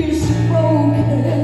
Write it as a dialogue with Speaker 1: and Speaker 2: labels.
Speaker 1: is broken.